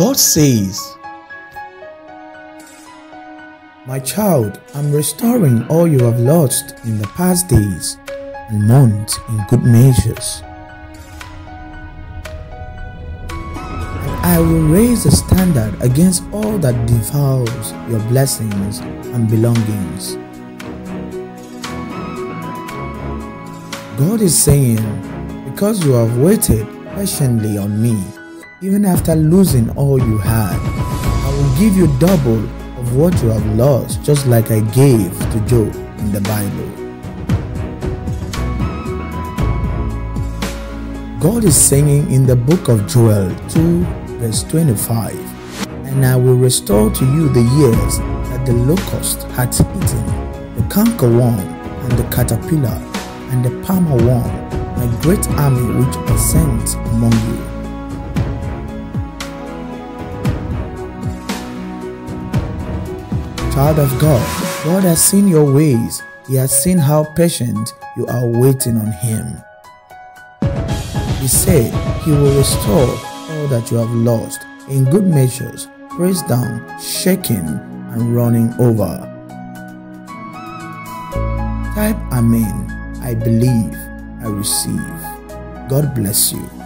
God says, My child, I'm restoring all you have lost in the past days and months in good measures. And I will raise a standard against all that defiles your blessings and belongings. God is saying, Because you have waited patiently on me, even after losing all you had, I will give you double of what you have lost, just like I gave to Job in the Bible. God is saying in the book of Joel 2, verse 25, And I will restore to you the years that the locust hath eaten, the cankerworm, and the caterpillar, and the palmer worm, my great army which I sent among you. Child of God, God has seen your ways. He has seen how patient you are waiting on Him. He said He will restore all that you have lost in good measures, pressed down, shaking, and running over. Type Amen. I believe, I receive. God bless you.